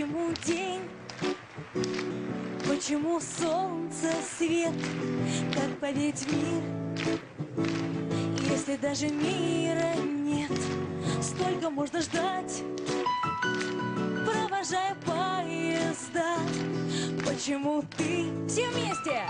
Почему день? Почему солнце свет, как поверить в мир? Если даже мира нет, столько можно ждать, провожая поезда. Почему ты все вместе?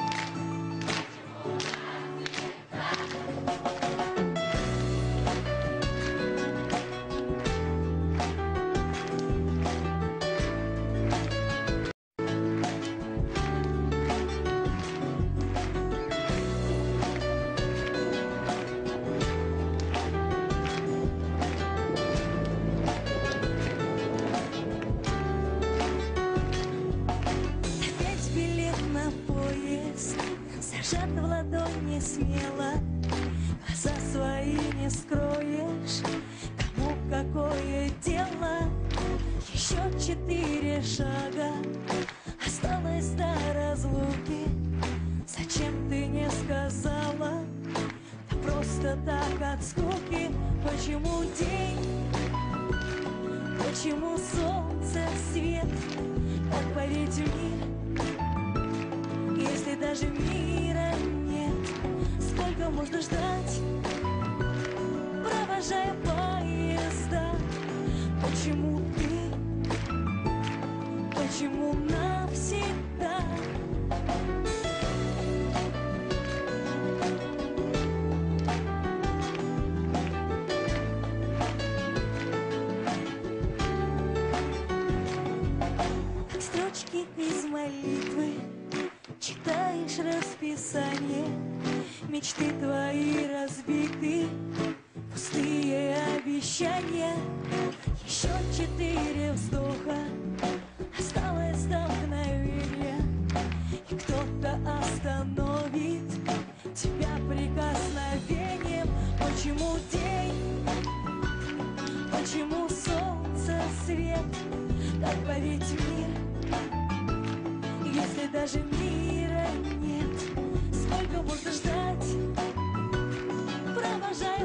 Смело Глаза свои не скроешь. Кому какое дело? Еще четыре шага. Осталось до разлуки. Зачем ты не сказала? Да просто так от скуки. Почему день? Почему солнце свет? Как поверить в мир, Почему ты? Почему навсегда? Как строчки из молитвы Читаешь расписание Мечты твои разбиты четыре вздоха. Осталось до мгновения И кто-то остановит Тебя прикосновением. Почему день? Почему солнце свет? Так поверить в мир. Если даже мира нет Сколько можно ждать? Провожая